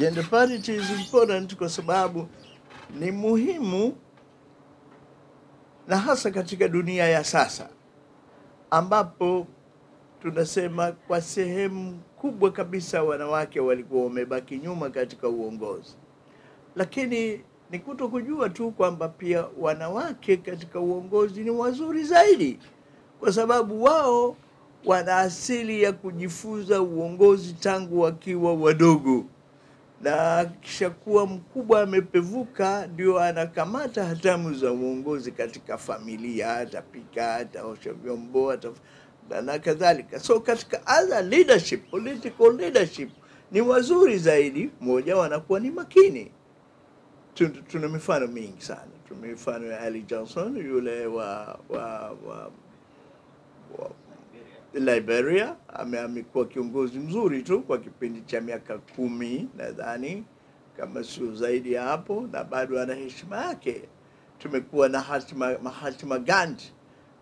Gender parity is important kwa sababu ni muhimu na hasa katika dunia ya sasa ambapo tunasema kwa sehemu kubwa kabisa wanawake walikuwa wamebaki nyuma katika uongozi, lakini ni kuto kujua tu kwamba pia wanawake katika uongozi ni wazuri zaidi, kwa sababu wao wana asili ya kujifunza uongozi tangu wakiwa wadogo, na akishakuwa mkubwa amepevuka, ndio anakamata hatamu za uongozi katika familia, atapika, ataosha vyombo, ataf na- kadhalika. So katika other leadership, political leadership ni wazuri zaidi, mmoja wanakuwa ni makini. Tu- Tuna mifano mingi sana, tuna mifano ya Ali Johnson yule wa wa, wa, wa Liberia ame- amekuwa kiongozi mzuri tu kwa kipindi cha miaka kumi nadhani, kama sio zaidi ya hapo, na bado ana heshima yake. Tumekuwa na Mahatma, Mahatma Gandhi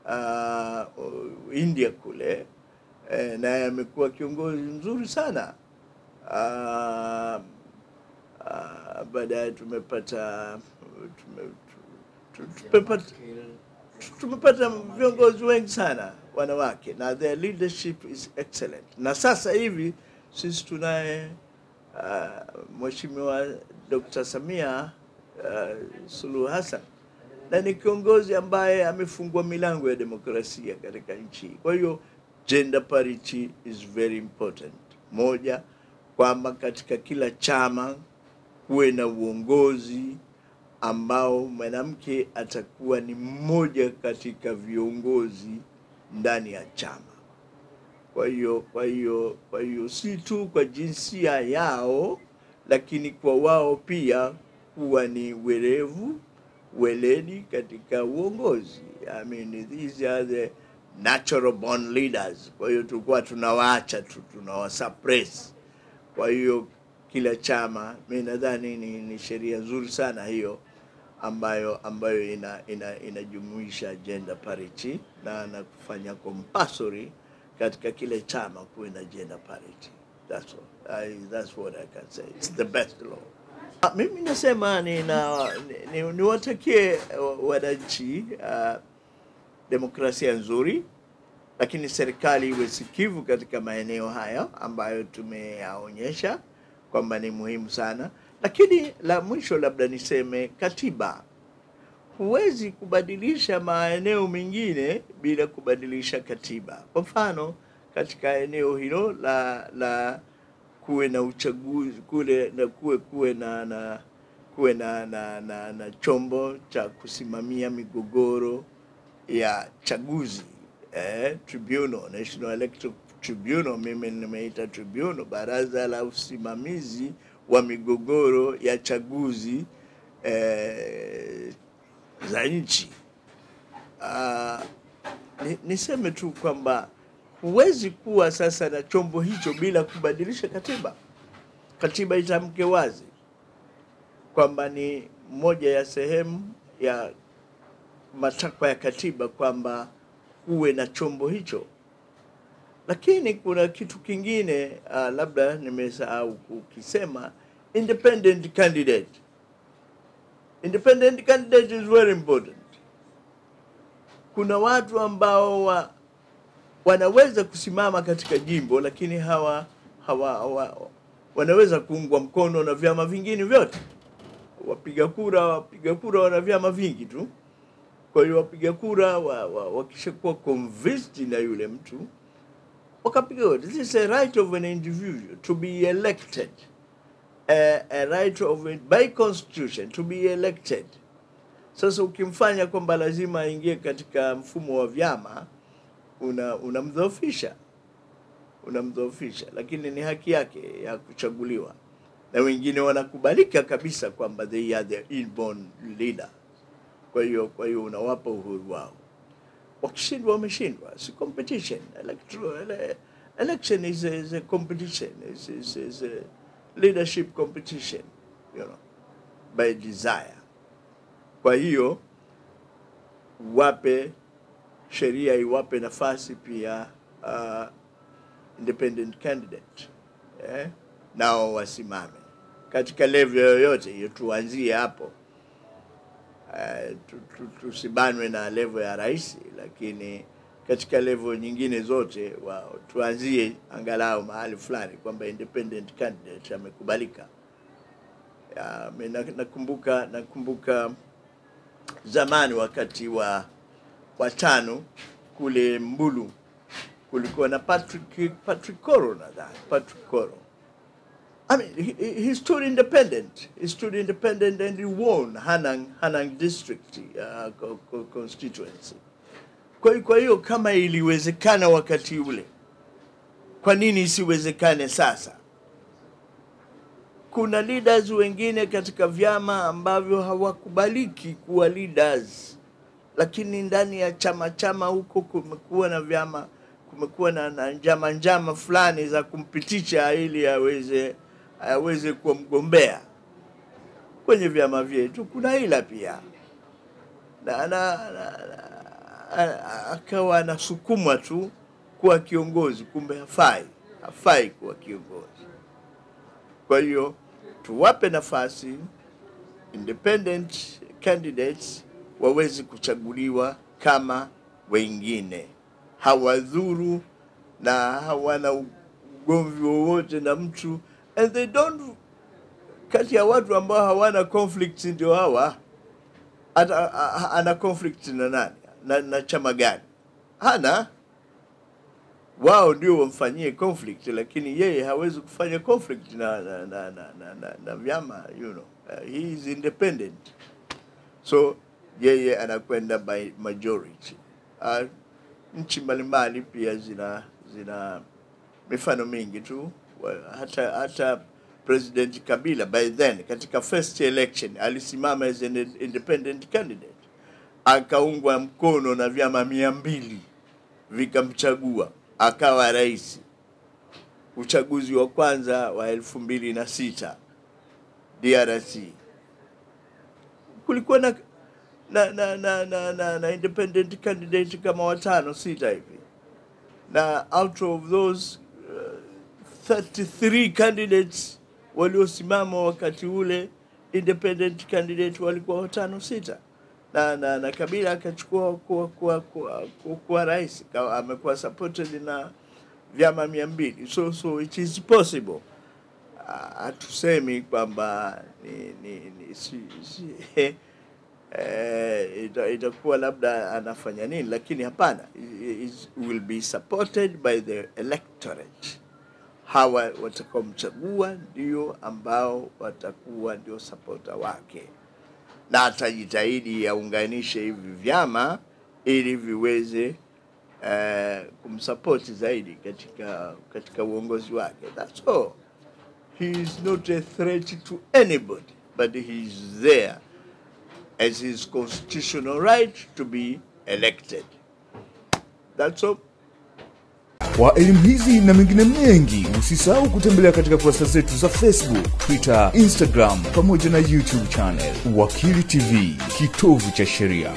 uh, India kule eh, naye amekuwa kiongozi mzuri sana uh, uh, baadaye tumepata tume, tu- tu- tumepata tumepata viongozi wengi sana wanawake na their leadership is excellent. Na sasa hivi sisi tunaye uh, Mheshimiwa Dr. Samia uh, Suluhu Hassan na ni kiongozi ambaye amefungua milango ya demokrasia katika nchi. Kwa hiyo gender parity is very important. Moja, kwamba katika kila chama kuwe na uongozi ambao mwanamke atakuwa ni mmoja katika viongozi ndani ya chama. Kwa hiyo kwa hiyo kwa hiyo si tu kwa jinsia yao, lakini kwa wao pia kuwa ni werevu weledi katika uongozi. I mean, these are the natural born leaders. Kwa hiyo tulikuwa tunawaacha tu, tunawasuppress. Kwa hiyo kila chama, mi nadhani ni, ni sheria nzuri sana hiyo ambayo ambayo ina, ina, inajumuisha gender parity na na kufanya compulsory katika kile chama kuwe na gender parity. That's all. I, that's what I can say. It's the best law. Uh, Mimi nasema nina ni- ni- niwatakie wadanchi wananchi uh, demokrasia nzuri, lakini serikali iwe sikivu katika maeneo haya ambayo tumeyaonyesha kwamba ni muhimu sana. Lakini la mwisho labda niseme katiba, huwezi kubadilisha maeneo mengine bila kubadilisha katiba. Kwa mfano katika eneo hilo la la kuwe na uchaguzi kule na kuwe kuwe na na kuwe na, na, na, na chombo cha kusimamia migogoro ya chaguzi eh, tribunal, National Electoral Tribunal, mimi nimeita tribunal, baraza la usimamizi wa migogoro ya chaguzi eh, za nchi. Uh, ni, niseme tu kwamba huwezi kuwa sasa na chombo hicho bila kubadilisha katiba. Katiba itamke wazi kwamba ni moja ya sehemu ya matakwa ya katiba kwamba uwe na chombo hicho, lakini kuna kitu kingine uh, labda nimesahau kukisema, independent candidate. Independent candidate is very important. Kuna watu ambao wa, wanaweza kusimama katika jimbo lakini hawa, hawa, hawa wanaweza kuungwa mkono na vyama vingine vyote. Wapiga kura wapiga kura wana vyama vingi tu. Kwa hiyo wapiga kura wa, wa, wakishakuwa convinced na yule mtu wakapiga. This is a right of an individual to be elected. A, a right of it by constitution to be elected. Sasa ukimfanya kwamba lazima aingie katika mfumo wa vyama una unamdhoofisha unamdhoofisha, lakini ni haki yake ya kuchaguliwa, na wengine wanakubalika kabisa kwamba they are the inborn leader. Kwa hiyo kwa hiyo unawapa uhuru wao, wakishindwa wameshindwa, si competition. Electoral, election is a, is a competition, is, is, is a leadership competition, you know, by desire. Kwa hiyo wape sheria iwape nafasi pia uh, independent candidate eh, nao wasimame katika level yoyote hiyo, tuanzie hapo. Uh, tu- tu- tusibanwe na levo ya rais, lakini katika levo nyingine zote wa, tuanzie angalau mahali fulani kwamba independent candidate amekubalika. Ya, nakumbuka nakumbuka zamani wakati wa watano kule Mbulu kulikuwa na Patrick Patrick Koro nadhani Patrick Koro I mean, he, he stood independent. He stood independent and he won Hanang, Hanang district uh, co- co- constituency. Kwa, hiyo- kwa hiyo kama iliwezekana wakati ule, kwa nini isiwezekane sasa? Kuna leaders wengine katika vyama ambavyo hawakubaliki kuwa leaders, lakini ndani ya chama chama huko kumekuwa na vyama, kumekuwa na, na njama njama fulani za kumpitisha ili aweze aweze kuwa mgombea kwenye vyama vyetu. Kuna ila pia na, na, na, na akawa anasukumwa tu kuwa kiongozi, kumbe hafai, hafai kuwa kiongozi. Kwa hiyo tuwape nafasi independent candidates waweze kuchaguliwa kama wengine, hawadhuru na hawana ugomvi wowote na mtu, and they don't. Kati ya watu ambao hawana conflict ndio hawa. Ata, a- a- ana conflict na nani na, na chama gani? Hana. Wao ndio wamfanyie conflict, lakini yeye hawezi kufanya conflict na na na na, na, na, na vyama you know. Uh, he is independent so yeye anakwenda by majority. Uh, nchi mbalimbali pia zina zina mifano mingi tu hata hata President Kabila by then katika first election alisimama as an independent candidate. Akaungwa mkono na vyama mia mbili vikamchagua akawa rais. Uchaguzi wa kwanza wa elfu mbili na sita DRC kulikuwa na na na na, na, na, na independent candidate kama watano sita hivi, na out of those 33 candidates waliosimama wakati ule, independent candidate walikuwa watano sita, na na, na Kabila akachukua kuwa kuwa kuwa, kuwa, kuwa rais, amekuwa supported na vyama mia mbili, so so it is possible. Hatusemi kwamba ni, ni, ni si, si, eh, ita- itakuwa labda anafanya nini, lakini hapana, it, it will be supported by the electorate. Hawa watakaomchagua ndio ambao watakuwa ndio supporter wake, na atajitahidi aunganishe hivi vyama ili viweze eh, kumsapoti zaidi katika katika uongozi wake. That's all. He is not a threat to anybody, but he is there as his constitutional right to be elected. That's all. Kwa elimu hizi na mengine mengi, usisahau kutembelea katika kurasa zetu za Facebook, Twitter, Instagram pamoja na YouTube channel. Wakili TV, kitovu cha sheria.